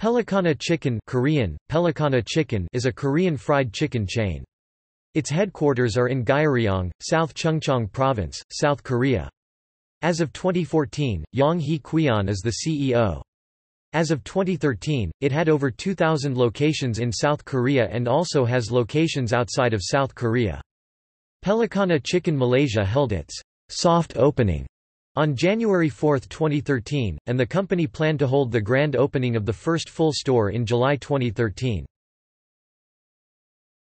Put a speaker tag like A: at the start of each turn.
A: Pelicana Chicken Korean, Pelicana Chicken is a Korean fried chicken chain. Its headquarters are in Gyeryong, South Chungcheong Province, South Korea. As of 2014, Yang Hee Kweon is the CEO. As of 2013, it had over 2,000 locations in South Korea and also has locations outside of South Korea. Pelicana Chicken Malaysia held its soft opening on January 4, 2013, and the company planned to hold the grand opening of the first full store in July 2013.